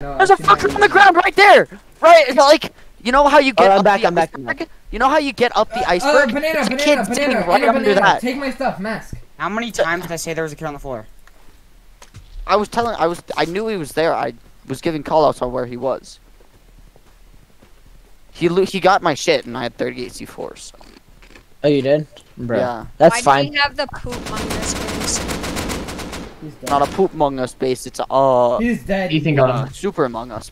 No, There's a fucker no, on the ground right there! Right, like, you know how you get I'm up back, the I'm back, I'm iceberg? You know how you get up the Uh, iceberg? Uh, banana, There's a banana, sitting banana, right and a under banana. that. Take my stuff, mask. How many times did I say there was a kid on the floor? I was telling, I was, I knew he was there. I was giving callouts on where he was. He he got my shit, and I had 38 C4s. So. Oh, you did? Bro. Yeah, That's Why fine. do we have the poop on this He's dead. Not a poop among us base. It's a uh, He's dead. Ethan got him. uh super among us